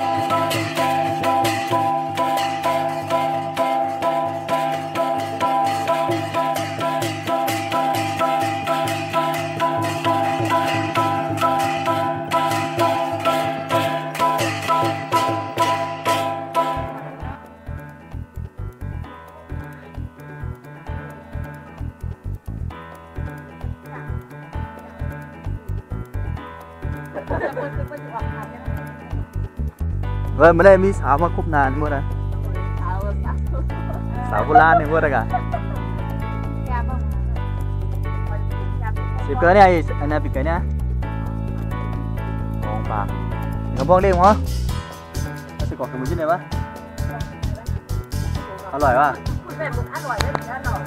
เว้ ยไม่ได้มีสาวมาคบนานมื่อไหรสาวโบราณนี่มื่อไหรกันสิบเกินเนี่ยอันนี้ปิดเกินเนี่ยมองปากกระบองเด้งมั้งแล้วสิกอกขมุนชิ้นไหนวะอร่อยวะ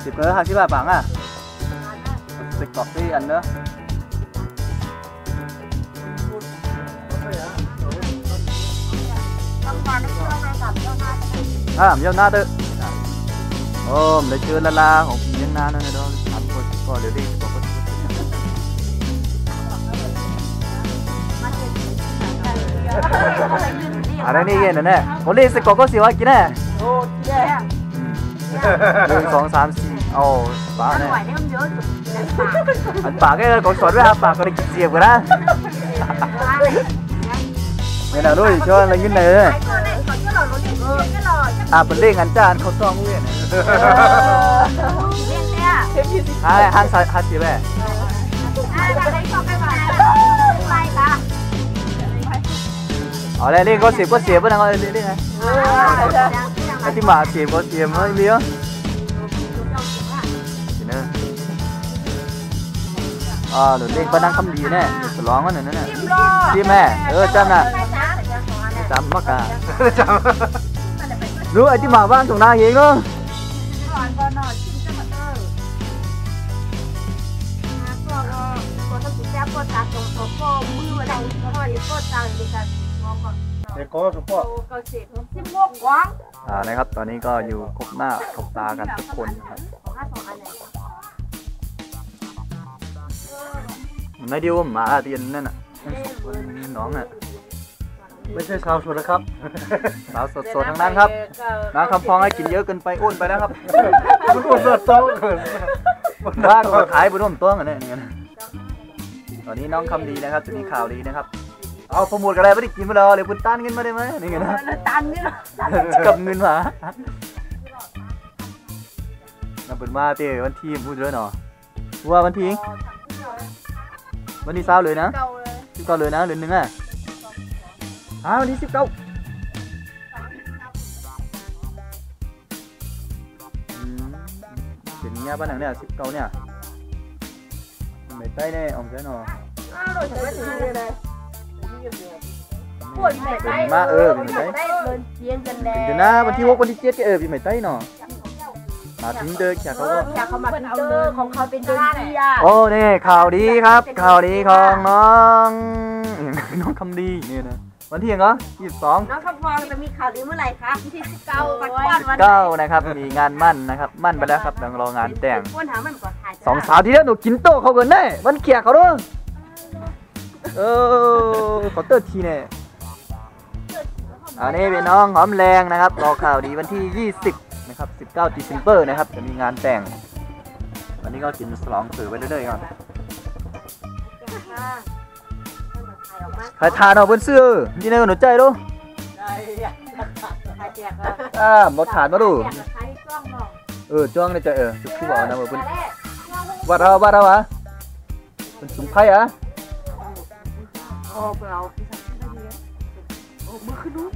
สิบเกินห้าสิบบาทปังอะสิกอกที่อันเนอะ อกคนอะไรนี่เย็นนะเนี่ยผมเรียกสกอก็สิว่ากินแน่หนึ่งสองสามสี่โอ้ปากเนี่ยอันปากก็กดสดด้วยครับปากก็ได้กินเสียบกันนะเนี่ยนะด้วยช่วยอะไรกินเลย อะเป็นเรื่งอันจานเขาต้องเวียนห้าห้างซาฮาสิแม่เอาเลยเรื่งก็เสียบก็เสียบไปนะก็เรื่งไงไอ้ที่มาเสียบก็เสียบไม่เลี้ยงอะอ่าหนูเล่นก็นั่งคำดีแน่ร้องว่าหนูนั่นน่ะที่แม่เออจำน่ะจำมากอะจำ รู้ไอ้ที่มาบ้านตรงหน้าเองเนาะอ่านะครับ ตอนนี้ก็อยู่ครบหน้าครบตากันทุกคนนะครับไม่ดีว่าหมาเตียนนั่นน่ะน้องน่ะ ไม่ใช่ชาวสวนนะครับ สาวสดๆทั้งนั้นครับน้ำคำฟองให้กินเยอะเกินไปอ้วนไปแล้วครับมันอ้วนเลือดโต๊ะเกินบ้านก็ขายบุญร่วมตัวกันเนี่ยนี่นะตอนนี้น้องคำดีนะครับจะมีข่าวดีนะครับเอาโปรโมทกันอะไรไม่ได้กินมาแล้วเลยคุณต้านเงินมาได้ไหมนี่ไงนะตันนี่เนาะกับเงินมานับเป็นมาเต้วันที่พูดเลยเนาะว่าวันที่วันที่เศร้าเลยนะเก่าเลยสิบเก้าเลยนะเดือนหนึ่งอะ อ้าววันที่สิบเก้าอืมเป็นเงี้ยบ้านหนังเนี่ยสิบเก้าเนี่ยไม่ใต้แน่ออมใช่เนาะอ้าวโดนฉันไม่ถึงเลยปวดไหนได้มาเออเป็นไม่ใต้ได้เดินเทียนกันแล้เดี๋ยวนะวันที่หกวันที่เจ็ดก็เออเป็นไม่ใต้เนาะมาถึงเด้อแขกเขาก็อยากเขามาเป็นเดอร์ของเขาเป็นเดอร์ที่อะโอ้นี่ข่าวดีครับ ข่าวดีของน้องน้องคำดีนี่นะ วันที่ยังเหรอยี่สิบสองน้องคำพองจะมีข่าวดีเมื่อไหร่คะที่สิบเก้าวันก่อนวันเก้านะครับ มีงานมั่นนะครับ มั่นไปแล้วครับกำลังรองานแต่งป้วนหามันก่อนถ่ายสองสาวที่แล้วหนูกินโต๊ะเขาเกินแน่วันเขียเขาด้วยเออขอเตอร์ทีเนี่ยอันนี้เป็นน้องหอมแรงนะครับ รอข่าวดีวันที่ 20 นะครับ 19 December นะครับ จะมีงานแต่ง วันนี้ก็กินสลองสื่อไปเรื่อยๆก่อน ใครทานเอาบนเสื้อที่ไหนก็หนูใจดูถ่ายแจกอะอ่าบดฐานมาดูแจกถ่ายกล้องเนาะเออจ้องในใจเออจุกคู่บอกนะเออเป็นวัดเราวัดเราวะเป็นสุงไพ่อะโอ้เราโอ้มือขึ้นนู้น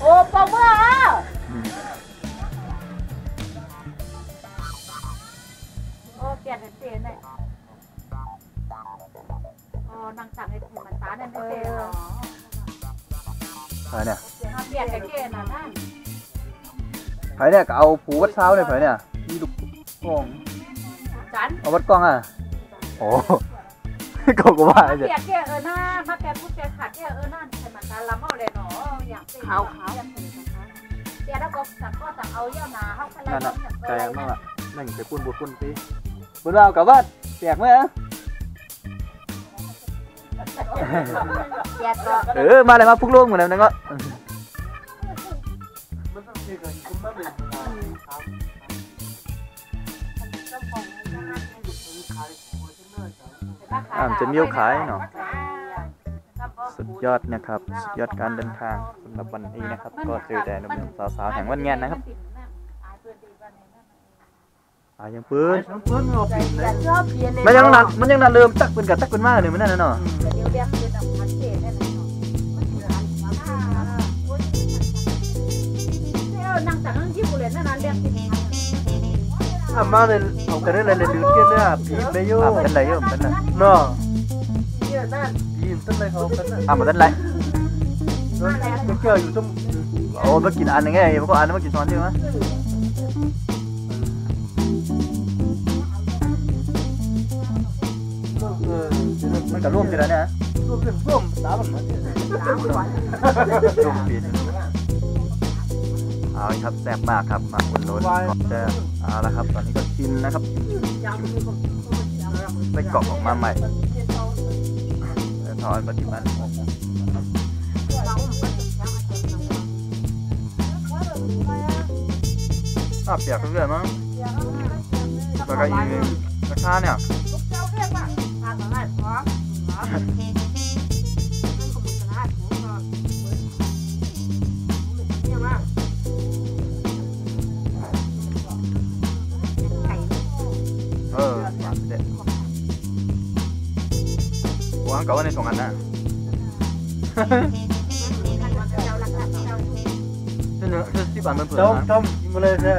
โอ้ปองเมื่ออ่ เปลี่ยนเป็นเปลี่ยนเลยอ๋อนางสั่งให้ถึงมันตาเนี่ยเป็นเปลี่ยนเหรอไผ่เนี่ยเปลี่ยนเป็นเปลี่ยนน่ะนั่นไผ่เนี่ยก็เอาผูวัดเช้าเนี่ยไผ่เนี่ยนี่ลูกกล้องจันเอาวัดกล้องอะโอ้ก็ก็ว่าเปจะลี่ยนเปลี่ยนเออหน้าถ้าแกพูดแกขาดแกเออหน้าใช่มันตาล้ำเอาเลยเนาะอยากเป็นขาวขาวเปลี่ยนแล้วก็สั่งก็สั่งเอาเยี่ยมาเขาขนาดนั่นอะนั้นใจมากอะนั่งไปปุ้นบุญปุ้น ปีปุ้นเรากับว่าแจกไหมอะเแยกก็เออมาเลยมาพุกโลกเหมือนนั้นก็มันต้องมีกันคุณมาเป็นขายอ่าจะมีขายเนาะสุดยอดนะครับ สุดยอดการเดินทางสำหรับวันนี้นะครับ ก็เจอแต่หนุ่มๆสาวๆแห่งวันแงนนะครับ อ่ายังปืนทั้งเพิ่นเอาปิดเลยชอบเพียนเลยมันยังนัดมันยังนัดเริ่มตักปืนกับตักปืนมากเลยมันนั่นน่ะเนาะเดี๋ยวเรียกคือน้ำมันเทศได้ไหมเนาะนั่งจากนั่งที่บุเรนนั่นนั่นเรียกติดอะมาเลยเอากันได้เลยเลยดื้อเกี้ยเนี่ยปีไปโย่อ่าเป็นไรเยอะเป็นไรเนาะปีนต้นอะไรเขากันนะอ่ามันเป็นไรมันเกี่ยวอยู่ตรงโอ้มากินอันนึงไงมันก็อันนึงมากินซ้อนใช่ไหม มันก็ร่วมกันแล้วเนี่ยรวมเป็นร่วมสามมันร่วมปีนเอาครับแซ่บมากครับมาอุ่นล้นก็จะเอาละครับ ตอนนี้ก็ชิมนะครับไปกรอกออกมาใหม่แล้วทอดปัจจุบันอะเปียกเรื่อยมั้งแล้วก็อีกราคาเนี่ย เออเด็ดวางเก่าไว้ในสองอันนะเนื้อเนื้อ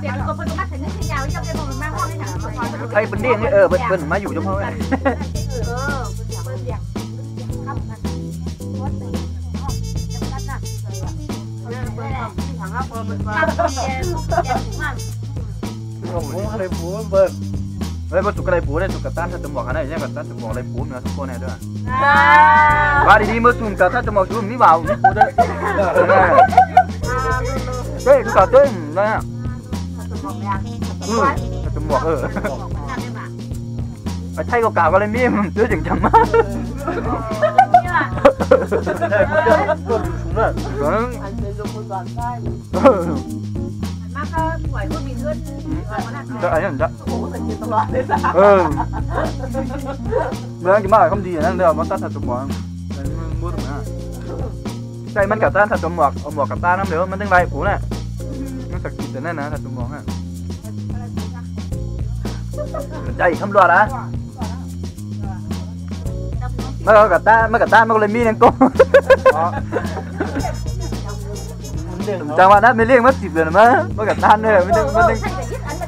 เขาเก็บอ๋อเดี๋ยวนเดี๋ยวกินตัวแดงเนี่ยเนี่ยคุณเนี่มันก็เลยมาห้อร่อยมากครับขายดีใกล้จะหมดแล้วเลยนั่นเออเหมือนน้ำเปลี่นพวกเป็นขัดกันนั่นน้ำแล้วก็เปลี่นกันนะก้มนั้นก้มเจ้าปูใหม่แล้วหน่อเราเป็นกวาดพวกเออแล้วยอเปลี่ยนก็เป็นมัดถึงนี่ยาวยังเนมันมาห้องนี่นะไทยเป็นเด้งนี่เออเปิ้นมาอยู่เฉพาะเออเปิ้นข้ามกันวัดไหนห้องจังกันน่ะเลยอะเปิ้นเปิ้นถังอะเปิ้นเปิ้นแกแกถูกมกผมอะไรผูเบิร์เฮ้ยมาสุกอะไรปูได้สุกกะต้านถ้าจะบอกกันได้ยังกะต้านจะบอกอะไรปูเนื้อทุกคนแน่ด้วยอ่าว่าดีๆมือตุ่มกระต้านจะบอกจุ่มมีเบามีปูได้เฮ้ยกูกะเต้นนะ อือจะบอกเออไอ้ไทยก็กล่าวกันเลยมีมันเจอจังจังมากใช่คุณจะต้นสูงน่ะเออมาก็สวยก็มีเงินจะอะไรนั่นจะเออเรื่องกี่มากคำดีนั่นเดี๋ยวมาตัดถัดจมูกมันมือตรงนั้นใจมันกับต้านถัดจมูกเอาหมวกกับต้านน้ำเดี๋ยวมันตั้งไรปูน่ะ มันสักกี่แต่นั่นนะถัดจมูกฮะใจคำรัวนะมันก็กับต้านมันกับต้านมันก็เลยมีนังกงจังหวะนั้นไม่เรียกมาสิบเลยนะมั้งมันกับต้าเนี่ยไม่ได้ไม่ได้ใช่แต่ยึดอันมื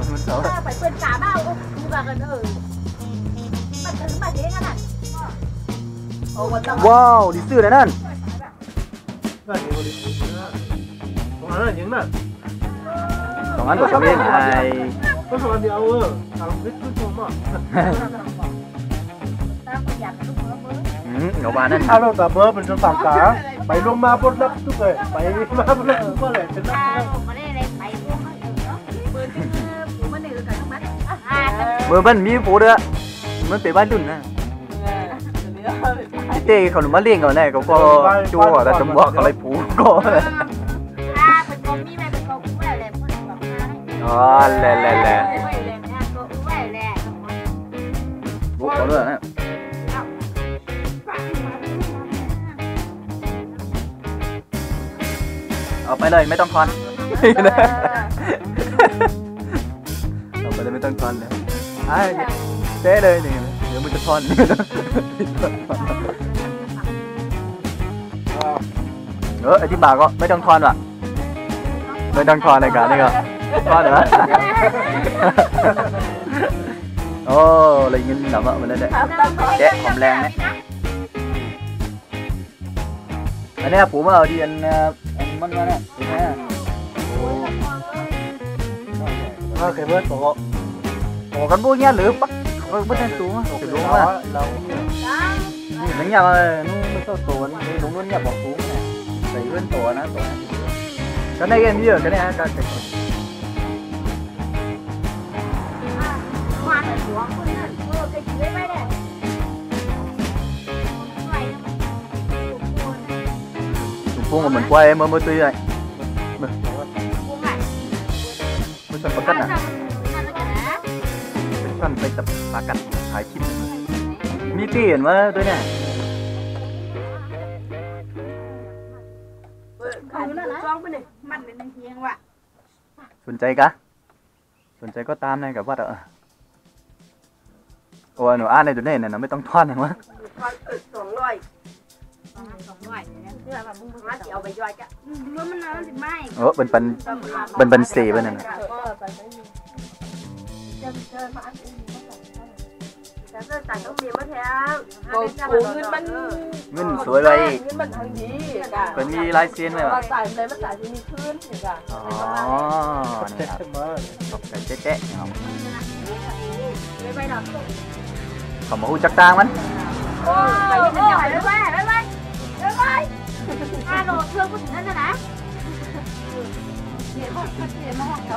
อนมันเสาไปเปิดกาบ้าดูกันเออมาถึงมาเจ๊กันน่ะว้าวดิซื้อเลยนั่น น่าเดี๋ยวบริสุทธิ์นะตรงนั้นยังน่ะสองอันกับสองเองไอ้ก็สองเดียวเออทางวิทย์ทุกคนอ่ตามอยากลูกเมื่อเมื่ออืมเอาบานนั่นถ้าเราตาเบอร์เป็นตัวต่างกาไปลงมาบนรับทุกเลยไปมาบนรับทุกเลยเป็นนักตาผมไม่ได้อรไปพวมันเออเนาะเปิดที่ผมมันเออกันทั้งนั้นอ่ามือมันมีปูเด้อมันเป็นบ้านดุนนะ เต้เขาหนุ่มมาเลี้ยงเขาแน่เขาก็จั่วแต่จมูกอะไรปูก็อ่าเป็นกมีแม่เป็นกมีแม่แหละเพิ่นบอกมาอ๋อแหละแหละแหละและแหละก็แหละแหละบุกเขาด้วยนะเอาไปเลยไม่ต้องทอนเอาไปเลยไม่ต้องทอนเลยไอ้เต้เลยเนี่ยเดี๋ยวมันจะทอน ออไอ้ที่บาก็ไม่ต้องทอนว่ะ ไม่ต้องทอนในการนี่ก็ Con nữa Ồ, lấy nhìn nằm vợ mình lên đấy Chết, hòm len đấy Anh em phủ vào đi anh ờ, anh mất vào này Đi nè. เออเคยเบิร์ดบอกว่า Ủa con bố nha lửa bắt Ôi, bắt lên xuống á Thì đúng á เราเนี่ย Nắng nhà mà nó nó to tổ nó đúng luôn nhà bỏ xuống này Đẩy luôn tổ nó tổ Cái này em như cái này cái cái มาแต่หัวคนนั้นเออเคยกินได้ไหมเนี่ยไหวแล้วมัน Trùng phun mà mình quay mới mới tươi này กุ้งไง Mới cần bắt ก็ cắt จะ nè มันก็นะ Mới cần phải tập phá cắt Thái chim Mi tiền mà tôi này สนใจกะสนใจก็ตามในกับวัดอะโอ้ยหนูอ่านในตัวนี้เนี่ยนะไม่ต้องทอดนะมั้งสองร้อยสองร้อยเนี่ยเพื่อแบบมึงมาเสียเอาไปย่อยจ้ะรู้มันน้ำสิไหมโอ้เป็นปันเป็นบันเซเป็นนั่นน่ะ แต่เสื้อต่างต้องมีมาแทงโหเงินมันเงินสวยเลยเงินมันทางดีกะเป็นมีลายเซ็นไหมวะว่าจ่ายเลยมันจ่ายที่มีขึ้นกะอ๋อเจ็นี่บครับมาตกใจเจ๊ะๆเอาไม่ไปดอกเขมาหูจักตางมันโอ้ไปยินดีไปไปไปไปไปไปห้าโลเชื่อผู้ถึงนั่นนะเดี๋ยวเขาเดี๋ยวมาห้องเขา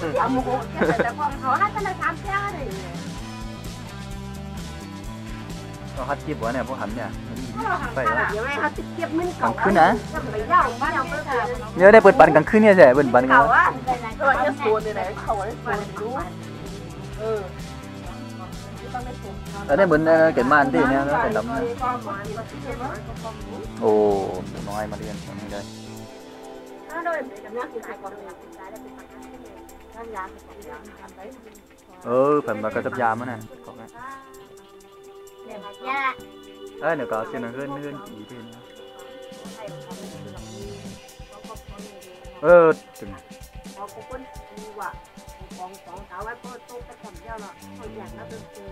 ดมันกับมวยมากนะคำอย่างเงี้ยลงเดี๋ยวเออเอาเต่าคำมาด้วยก็เคยหันเนี่ยเหมือนอยู่วะต้องเต่าข้าวหนูต้องเดี๋ยวถ้าเป็นเพื่อนนี่เต่าเนี่ยเหรอโอ้เราเป็นลูกแน่หรอเพื่อนเอาก็ล่วงเหรอโอ้เลยเนี่ยยิ้มทุ่งอีกก็ไม่รู้จุ่มหันนู่นปลาลิ้นมันเอาหมูแต่พอเขาให้กันเลยสามแก้วเลยก็ฮัดจีบวะเนี่ยพวกหันเนี่ยไปวะเดี๋ยวไงเขาติดเก็บเงินกลางคืนนะไปเย่าบ้านเราเปิดเนี่ยได้เปิดปันกลางคืนเนี่ยใช่เปิดปันกันเก่าวะอะเออจะโซนเลยไหนเขาได้โซนรู้เออต้องได้โซนแล้วเนี่ยเหมือนเอ่อเก็บมานที่เนี่ยแล้วแต่ดำเนี่ยโอ้หมูน้อยมาเรียนตรงนี้เลยถ้าโดยกั ท่านยาสองยาทำไปเออผมมาก็จับยามันน่ะบอกให้เนี่ยเอ้ยเดี๋ยวก็เอาเสียงเฮือนเฮือนอีทีนะเออถึงพอคนดีว่ะของของสาวไว้พอโตไปทำเจ้าเนาะเขาอยากนับเป็นปี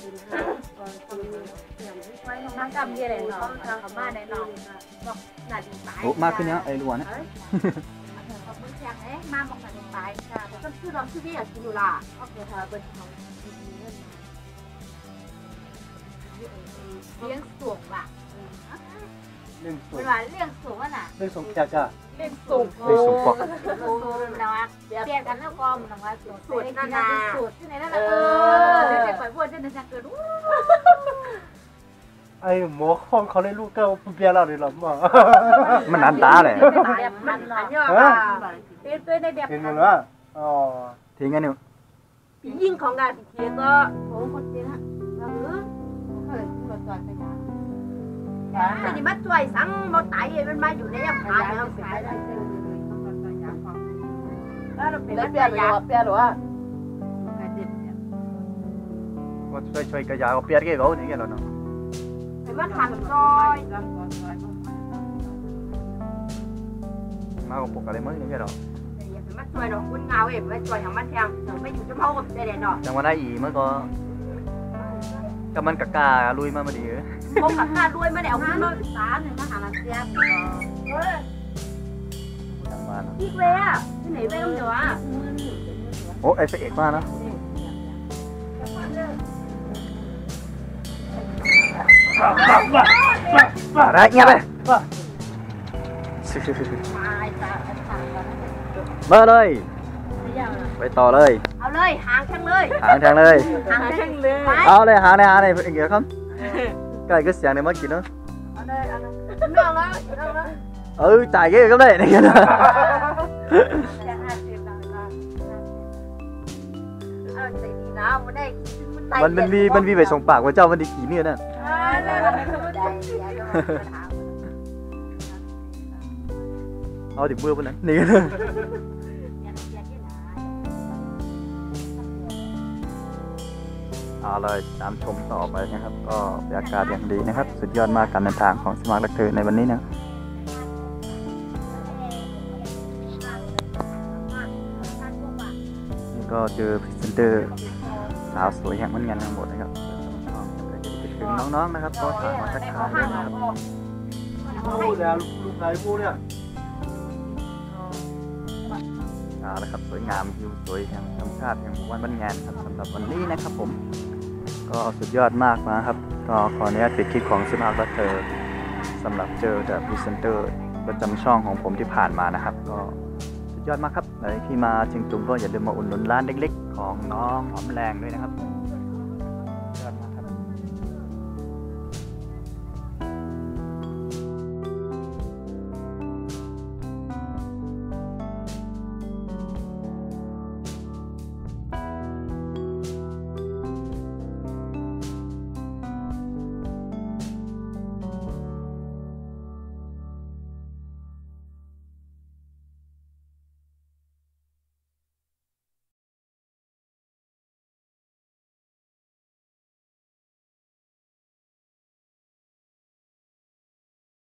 ปีห้าตอนปีอย่างที่ไว้น้ำกำเยอะเลยเนาะทำมาได้เนาะบอกหน้าดีตายโอ้มากขึ้นเนี้ยไอ้ล้วนนะเขาเพิ่งแจ้งเอ๊ะมาบอกหน้าดีตายค่ะ ก็คือเราคือพี่อยากกินอยู่ล่ะก็คือเธอเป็นของเลี้ยงสูงว่ะเรื่องสูเวงลาเลี้ยงสูงอะน่ะเรื่องสูงจ้าจ้าเล่นสูงไอ้สุกปอกสูงนะวะเปลี่ยนกันแล้วก็มันว่าสูตรสูตรนั่นนะสูตรที่ไหนนั่นเออเด็กๆปล่อยพวกเจ้าหน้าที่เกิดไอ้หมอห้องเขาได้ลูกก็เปียเราเลยหรอหมอมันอันตาเลยแบบมันอันเยอะค่ะเป็นตัวในแบบเห็นไหมล่ะ อ๋อทิ้งกันอยู่ยิ่งของงานเทียก็โอ้คนจริงอะเออเคยมาจอยไปยาแต่นี่มาจ่วยสังมาไตมันมาอยู่ในยำขายแล้วขายได้แล้วเราเป็นแล้วเปเปียหรือว่าเปียหรือว่าว่าช่วยช่วยกระยาก็เปียกแกเขาอย่างเงี้ยแล้วเนาะเป็นว่าทันซอยมาก็ปกอะไรมั้งอย่างเงี้ยหรอเป็นมาจ่วยดอกคุณเงาเอ็มมาจ่วยอย่างมันแทงไม่อยู่จะเมากับเด็ดเนาะจังหวะได้อีเมื่อก็กับมันกะกาลุยมามาดีเลยพบกับข้าด้วยไม่ได้เอาขึ้นมาสาหนึ่งมาหาลังเสียจังหวะนะอีกเลยอะที่ไหนเว้ยต้องเดี๋ยวอะโอ้ไอ้พระเอกมาเนาะอะไรเงียบไปตายตายตาย มาเลย ไปต่อเลย เอาเลยหางแข้งเลยหางแทงเลย หางแข้งเลย เอาเลยหางในหางในเกี่ยวครับไก่ก็เสียงในเมื่อกี้เนาะเอาได้เอาได้นั่งแล้วนั่งแล้วเออจ่ายเยอะก็ได้นี่กันนะจะห้าสิบแล้วนะเอาใจดีนะมันได้มันมันมีมันมีไปส่งปากว่าเจ้ามันไดีขี่เนี่ยนั่นอ่าได้ได้ได้ได้ถามเอาดิเบื่อปะนั้นนี่กัน เอาเลยตามชมต่อไปนะครับ ก็บรรยากาศอย่างดีนะครับ สุดยอดมากการเดินทางของสมาร์ทลักเธอในวันนี้นะนี่ก็เจอพรีเซนเตอร์สาวสวยแห่งมันงานทั้งหมดนะครับถึงน้องๆนะครับ ก็ถามมาทักทายด้วยนะครับพูดแล้วลูกชายพูดเนี่ยเอาละครับสวยงามวิวสวยแห่งธรรมชาติแห่งหมู่บ้านบ้านงานครับสำหรับวันนี้นะครับผม ก็สุดยอดมากนะครับ ก็ขออนุญาตปิดคลิปของซิมาร์ทบัตเตอร์สำหรับเจอแต่พรีเซนเตอร์ประจำช่องของผมที่ผ่านมานะครับ ก็สุดยอดมากครับใครที่มาเชียงตุงก็อย่าลืมมาอุดหนุนร้านเล็กๆ ของน้องหอมแรงด้วยนะครับ